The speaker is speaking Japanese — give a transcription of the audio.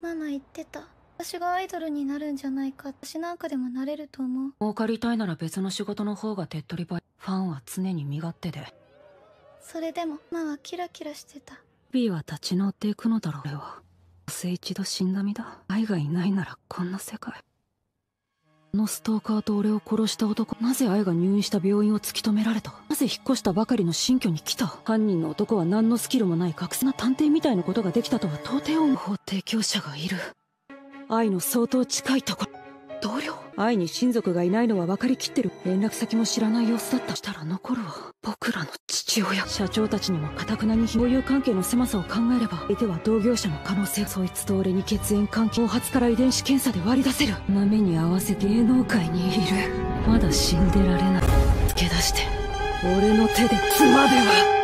ママ言ってた。私がアイドルになるんじゃないか私なんかでもなれると思う。儲かりたいなら別の仕事の方が手っ取り早い。ファンは常に身勝手で。それでもマはキラキラしてた。B は立ち直っていくのだろう。俺は。どうせ一度死んだ身だ。愛がいないならこんな世界。あのストーカーと俺を殺した男。なぜ愛が入院した病院を突き止められた？なぜ引っ越したばかりの新居に来た？犯人の男は何のスキルもない学生な探偵みたいなことができたとは到底思う。法提供者がいる。愛の相当近いところ。同僚？愛に親族がいないのは分かりきってる。連絡先も知らない様子だった。したら残るわ父親。社長たちにもかたくなに交友関係の狭さを考えれば相手は同業者の可能性そいつと俺に血縁関係後発から遺伝子検査で割り出せる。なめに合わせ芸能界にいる。まだ死んでられない。付け出して俺の手で妻では。